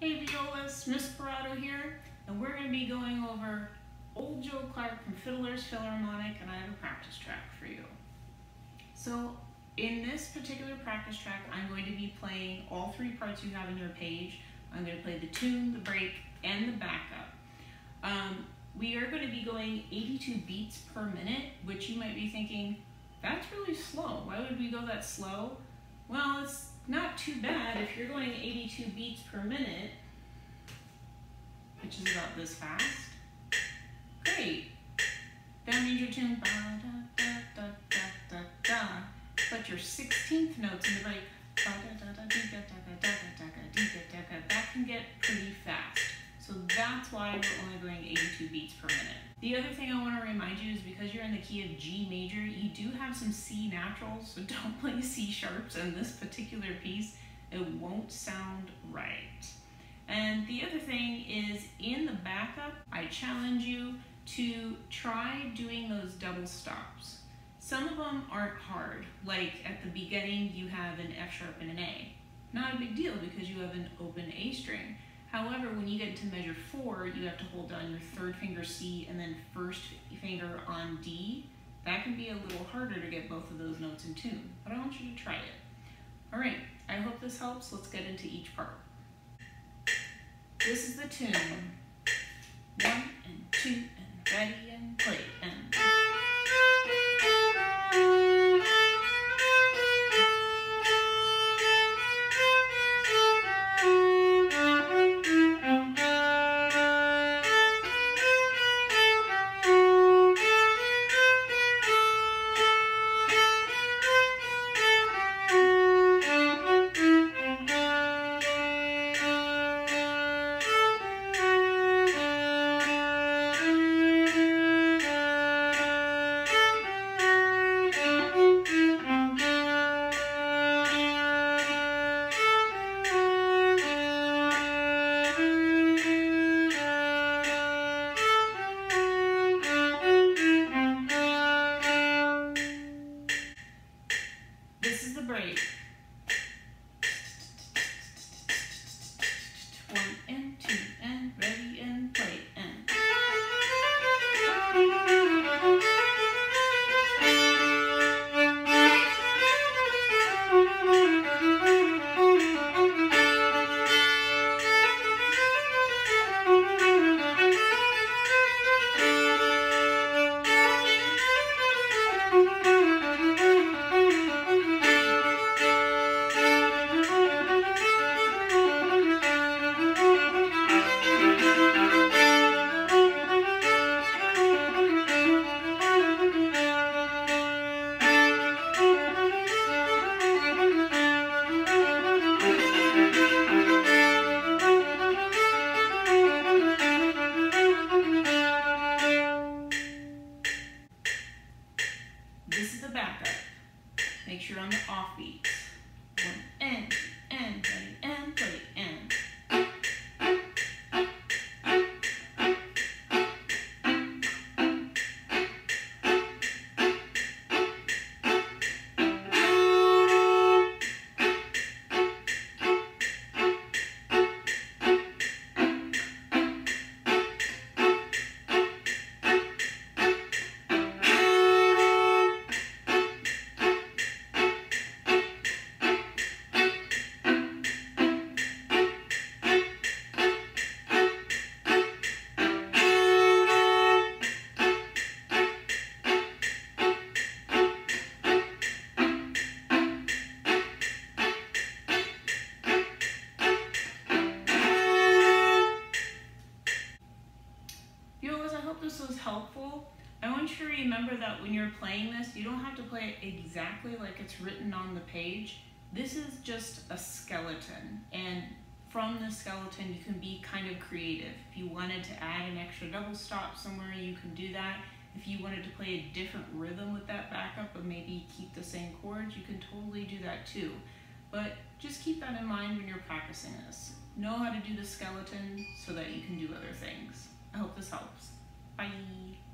Hey Violas, Miss Parado here, and we're going to be going over Old Joe Clark from Fiddler's Philharmonic, and I have a practice track for you. So in this particular practice track, I'm going to be playing all three parts you have in your page. I'm going to play the tune, the break, and the backup. Um, we are going to be going 82 beats per minute, which you might be thinking, that's really slow. Why would we go that slow? Well, it's not too bad if you're going 82 beats per minute, which is about this fast. Great. That means your tune, da, da, da, da, da, da, but your 16th notes in the break, that can get pretty fast. So that's why we're only going 82 beats per minute. The other thing I want to remind you is because you're in the key of G major, you do have some C naturals, so don't play C sharps in this particular piece. It won't sound right. And the other thing is in the backup, I challenge you to try doing those double stops. Some of them aren't hard, like at the beginning you have an F sharp and an A. Not a big deal because you have an open A string. However, when you get to measure four, you have to hold down your third finger C and then first finger on D. That can be a little harder to get both of those notes in tune, but I want you to try it. All right, I hope this helps. Let's get into each part. This is the tune. One and two and ready and This is the break. The backup. Make sure on the offbeats. One and this was helpful. I want you to remember that when you're playing this, you don't have to play it exactly like it's written on the page. This is just a skeleton, and from the skeleton, you can be kind of creative. If you wanted to add an extra double stop somewhere, you can do that. If you wanted to play a different rhythm with that backup, but maybe keep the same chords, you can totally do that too. But just keep that in mind when you're practicing this. Know how to do the skeleton so that you can do other things. I hope this helps. 拜。